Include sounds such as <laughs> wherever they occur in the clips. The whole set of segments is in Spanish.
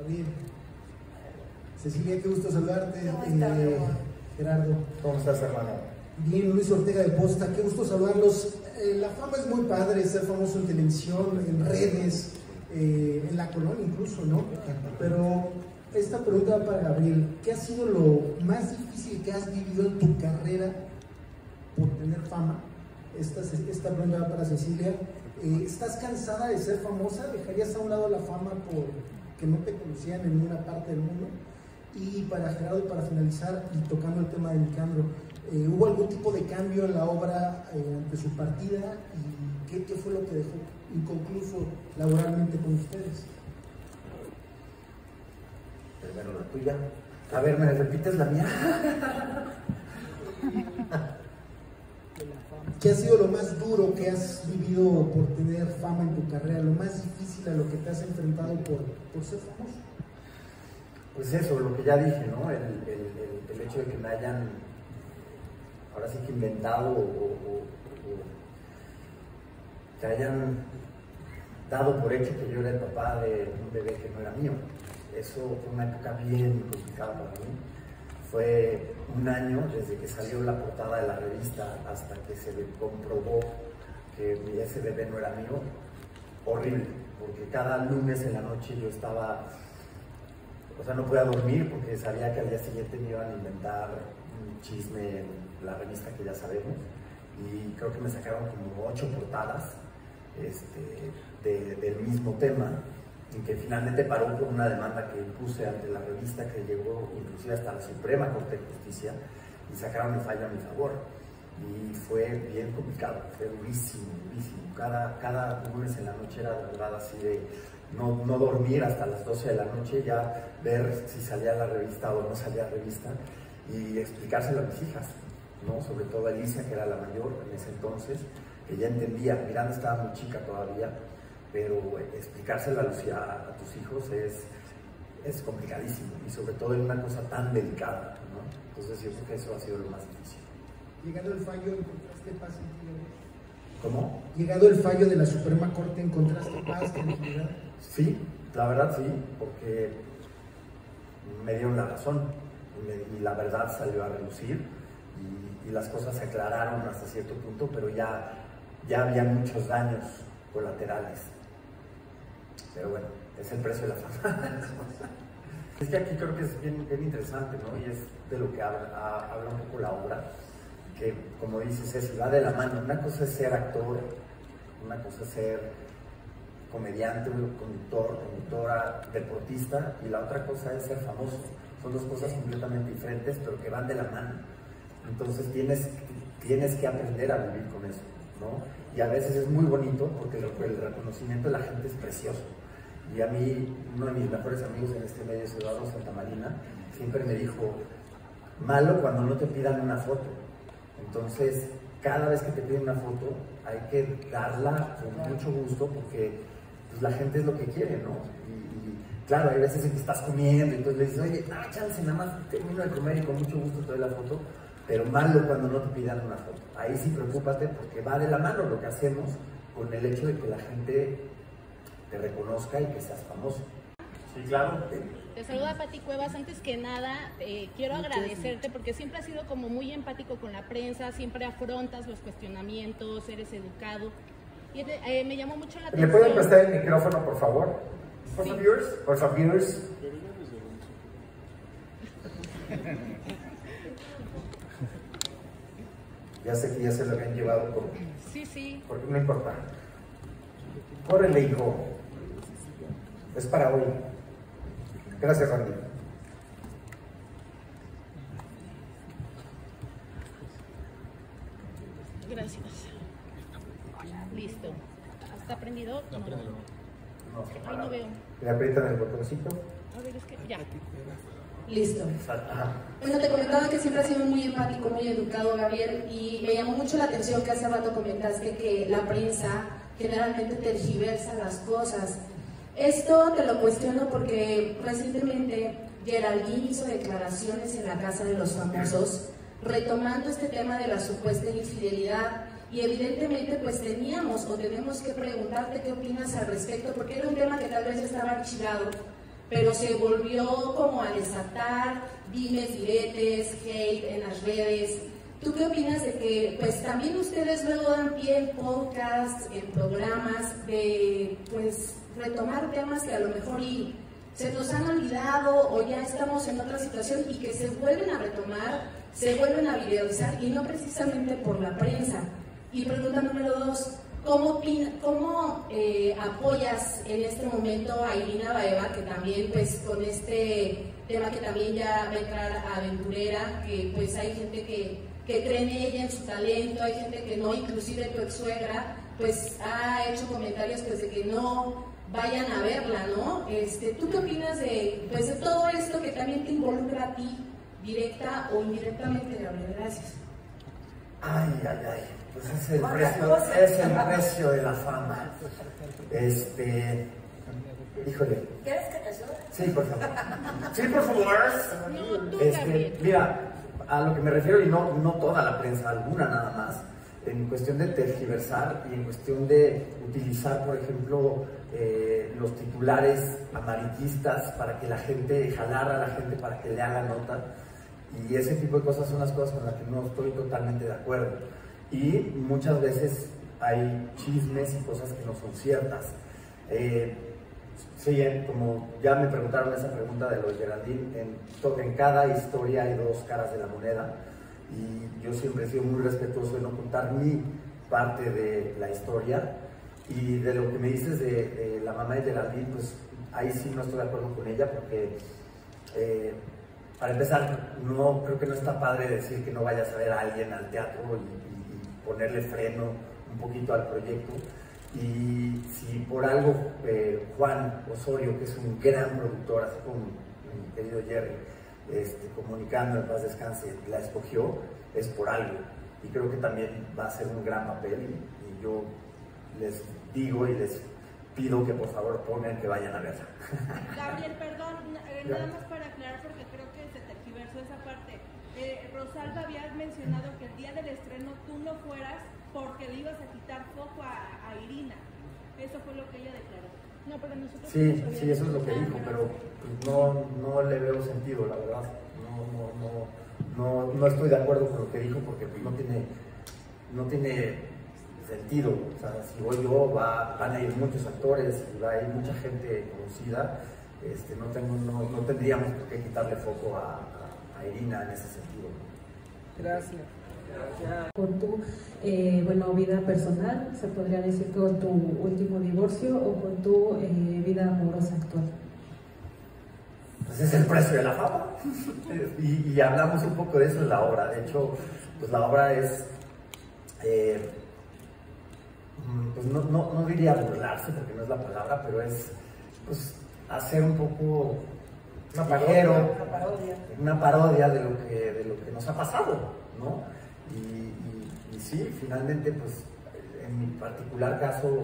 Javier. Cecilia, qué gusto saludarte. ¿Cómo estás, Eh? Gerardo. ¿Cómo estás, hermano? Bien, Luis Ortega de Posta, qué gusto saludarlos. Eh, la fama es muy padre, ser famoso en televisión, en redes, eh, en la colonia incluso, ¿no? Pero esta pregunta va para Gabriel. ¿Qué ha sido lo más difícil que has vivido en tu carrera por tener fama? Esta, esta pregunta va para Cecilia. Eh, ¿Estás cansada de ser famosa? ¿Dejarías a un lado la fama por que no te conocían en ninguna parte del mundo? Y para Gerardo, para finalizar y tocando el tema de Nicandro, eh, ¿hubo algún tipo de cambio en la obra eh, ante su partida? ¿Y qué, qué fue lo que dejó inconcluso laboralmente con ustedes? Primero la tuya. A ver, ¿me repites la mía? <laughs> ¿Qué ha sido lo más duro que has vivido por tener fama en tu carrera? ¿Lo más difícil a lo que te has enfrentado por, ser famoso? Pues eso, lo que ya dije, ¿no? El, hecho de que me hayan, ahora sí que inventado o, o- o que hayan dado por hecho que yo era el papá de un bebé que no era mío. Eso fue una época bien complicada para mí. Fue un año desde que salió la portada de la revista hasta que se comprobó que ese bebé no era mío. Horrible, porque cada lunes en la noche yo estaba o sea, no podía dormir porque sabía que al día siguiente me iban a inventar un chisme en la revista que ya sabemos. Y creo que me sacaron como ocho portadas este, de- del mismo tema, y que finalmente paró por una demanda que puse ante la revista que llegó inclusive hasta la Suprema Corte de Justicia y sacaron el fallo a mi favor. Y fue bien complicado, fue durísimo, durísimo. Cada, cada lunes en la noche era de verdad así de no, no dormir hasta las 12 de la noche, ya ver si salía la revista o no salía la revista y explicárselo a mis hijas, ¿no? sobre todo a Alicia, que era la mayor en ese entonces, que ya entendía, Miranda estaba muy chica todavía, pero explicárselo a, a tus hijos es, es complicadísimo y sobre todo en una cosa tan delicada. ¿no? Entonces yo creo que eso ha sido lo más difícil. Llegado el fallo, ¿encontraste paz en ti? ¿Cómo? Llegado el fallo de la Suprema Corte, ¿encontraste paz, tranquilidad? Sí, la verdad sí, porque me dieron la razón y, me- y la verdad salió a relucir y, y las cosas se aclararon hasta cierto punto, pero ya, ya había muchos daños colaterales. Pero bueno, es el precio de la fama. <laughs> es que aquí creo que es bien, interesante, ¿no? Y es de lo que habla, habla un poco la obra, que como dices, es va de la mano. Una cosa es ser actor, una cosa es ser comediante, conductor, conductora, deportista, y la otra cosa es ser famoso. Son dos cosas completamente diferentes, pero que van de la mano. Entonces tienes, tienes que aprender a vivir con eso, ¿no? Y a veces es muy bonito porque lo- el reconocimiento de la gente es precioso. Y a mí, uno de mis mejores amigos en este medio Eduardo Santamarina, siempre me dijo, malo cuando no te pidan una foto. Entonces, cada vez que te piden una foto, hay que darla con mucho gusto porque pues, la gente es lo que quiere, ¿no? Y, y, claro, hay veces en que estás comiendo entonces le dices, oye, ah, chance, nada más termino de comer y con mucho gusto te doy la foto, pero malo cuando no te pidan una foto. Ahí sí preocúpate porque va de la mano lo que hacemos con el hecho de que la gente te reconozca y que seas famoso. Sí, claro. Te saluda Pati Cuevas. Antes que nada, eh, quiero agradecerte porque siempre has sido como muy empático con la prensa, siempre afrontas los cuestionamientos, eres educado. Y eh, me llamó mucho la ¿Le atención. pueden prestar el micrófono, por favor? Por Sí. favor, por favor. Ya sé que ya se lo habían llevado por, Sí, sí. por no importa. Córrele, hijo. Es para hoy. Gracias, Randy. Gracias. Listo. ¿Está prendido? No. Ay, no veo. Le aprietan el botoncito. A ver, es que ya. Listo. Bueno, te comentaba que siempre has sido muy empático, muy educado, Gabriel, y me llamó mucho la atención que hace rato comentaste que la prensa generalmente tergiversa las cosas. Esto te lo cuestiono porque recientemente Geraldine hizo declaraciones en la Casa de los Famosos retomando este tema de la supuesta infidelidad y evidentemente pues teníamos o tenemos que preguntarte qué opinas al respecto porque era un tema que tal vez estaba archivado pero se volvió como a desatar dimes, diretes, hate en las redes. ¿Tú qué opinas de que, pues también ustedes luego dan pie en podcasts, en programas, de, pues, retomar temas que a lo mejor y se nos han olvidado o ya estamos en otra situación y que se vuelven a retomar, se vuelven a videoizar y no precisamente por la prensa? Y pregunta número dos, ¿cómo, cómo eh, apoyas en este momento a Irina Baeva, que también pues con este tema que también ya va a entrar aventurera, que pues hay gente que, que cree en ella, en su talento, hay gente que no, inclusive tu ex suegra, pues ha hecho comentarios pues de que no vayan a verla, ¿no? Este, ¿Tú qué opinas de, pues, de todo esto que también te involucra a ti, directa o indirectamente, Gabriel? Gracias. Ay, ay, ay. Pues es el, precio, es el precio de la fama. Este. Híjole. ¿Quieres que te suba? Sí, por favor. Sí, por favor. Este, mira, a lo que me refiero, y no, no toda la prensa, alguna nada más, en cuestión de tergiversar y en cuestión de utilizar, por ejemplo, eh, los titulares amarillistas para que la gente, jalar a la gente para que lea la nota. Y ese tipo de cosas son las cosas con las que no estoy totalmente de acuerdo. Y muchas veces hay chismes y cosas que no son ciertas. Eh, sí, eh, como ya me preguntaron esa pregunta de los Geraldine, en, en cada historia hay dos caras de la moneda y yo siempre he sido muy respetuoso de no contar mi parte de la historia y de lo que me dices de, de la mamá de Geraldine, pues ahí sí no estoy de acuerdo con ella porque eh, para empezar, no creo que no está padre decir que no vayas a ver a alguien al teatro y- y ponerle freno un poquito al proyecto. Y si por algo eh, Juan Osorio, que es un gran productor, así como mi querido Jerry, este, comunicando en paz descanse, la escogió, es por algo. Y creo que también va a ser un gran papel y, y yo les digo y les pido que por favor pongan que vayan a verla. Gabriel, perdón, eh, nada más para aclarar porque creo que se tergiversó esa parte. Eh, Rosalba había mencionado que el día del estreno tú no fueras porque le ibas a quitar foco a, a Irina. Eso fue lo que ella declaró. No, pero nosotros Sí, sí, eso es lo que dijo, pero pues, no, no le veo sentido, la verdad. No, no, no, no, no estoy de acuerdo con lo que dijo porque pues, no tiene, no tiene sentido. O sea, si voy yo, va, van a ir muchos actores y va a ir mucha gente conocida. Este, no, tengo, no, no tendríamos por qué quitarle foco a, a- a Irina en ese sentido. Gracias. con tu eh, bueno, vida personal, se podría decir con tu último divorcio o con tu eh, vida amorosa actual. Pues es el precio de la fama. <laughs> y, y hablamos un poco de eso en la obra. De hecho, pues la obra es, eh, mm, pues no, no, no diría burlarse, porque no es la palabra, pero es pues hacer un poco Una parodia, ligero, una parodia. una parodia de lo que, de lo que nos ha pasado, ¿no? Y, y- y sí, finalmente, pues en mi particular caso,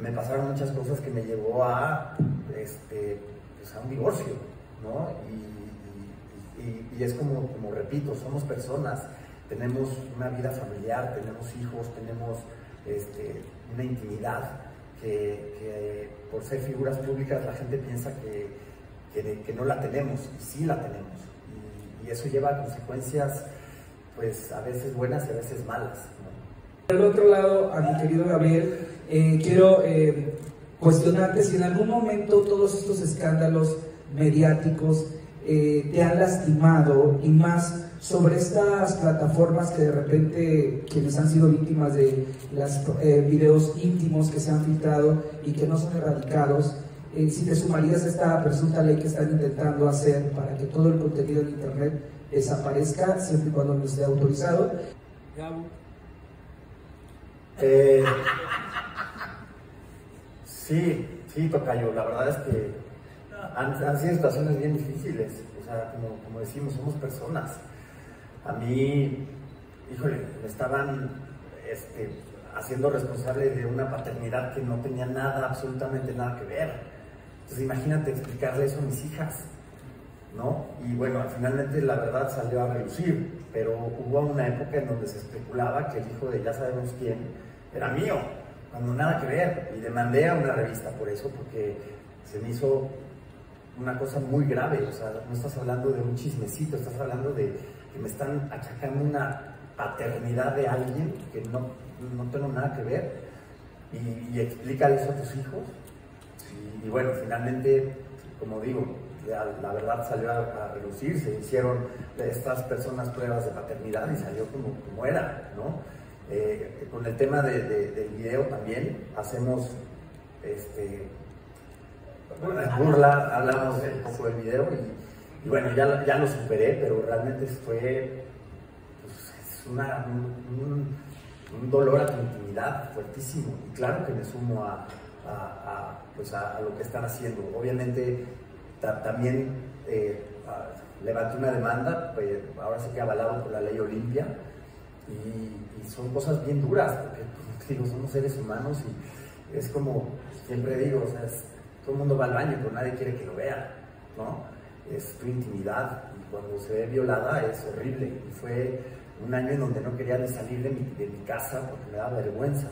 me pasaron muchas cosas que me llevó a, este, pues, a un divorcio, ¿no? Y, y- y- y es como, como repito, somos personas, tenemos una vida familiar, tenemos hijos, tenemos este, una intimidad que, que por ser figuras públicas la gente piensa que, que- no la tenemos, y sí la tenemos. Y, eso lleva a consecuencias, pues a veces buenas y a veces malas. ¿no? Del otro lado, a mi querido Gabriel, eh, quiero eh, cuestionarte si en algún momento todos estos escándalos mediáticos eh, te han lastimado y más sobre estas plataformas que de repente quienes han sido víctimas de los videos íntimos que se han filtrado y que no son erradicados, eh, si te sumarías a esta presunta ley que están intentando hacer para que todo el contenido en Internet desaparezca siempre y cuando no esté autorizado. Gabo. Eh, sí, sí, Tocayo, la verdad es que han, han sido situaciones bien difíciles, o sea, como, como decimos, somos personas. A mí, híjole, me estaban este, haciendo responsable de una paternidad que no tenía nada, absolutamente nada que ver. Entonces imagínate explicarle eso a mis hijas, ¿no? Y bueno, finalmente la verdad salió a relucir, pero hubo una época en donde se especulaba que el hijo de ya sabemos quién era mío, cuando nada que ver. Y demandé a una revista por eso, porque se me hizo una cosa muy grave, o sea, no estás hablando de un chismecito, estás hablando de que me están achacando una paternidad de alguien que no, no tengo nada que ver y, y explica eso a tus hijos. Y, bueno, finalmente, como digo, la, la verdad salió a, a, relucir, se hicieron estas personas pruebas de paternidad y salió como, como era, ¿no? Eh, con el tema de, de, del video también hacemos este, burla, hablamos un poco del video y, y bueno, ya, ya, lo superé, pero realmente fue pues, es una, un, un, dolor a tu intimidad fuertísimo y claro que me sumo a, a, pues a, lo que están haciendo. Obviamente ta, también eh, levanté una demanda, pues, ahora sí que avalado por la ley Olimpia y, son cosas bien duras, porque digo, somos seres humanos y es como siempre digo, todo el mundo va al baño, pero nadie quiere que lo vea, ¿no? Es tu intimidad y cuando se ve violada es horrible. Y fue un año en donde no quería ni salir de mi, de mi casa porque me daba vergüenza.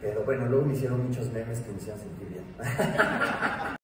Pero bueno, luego me hicieron muchos memes que me hicieron sentir bien. <laughs>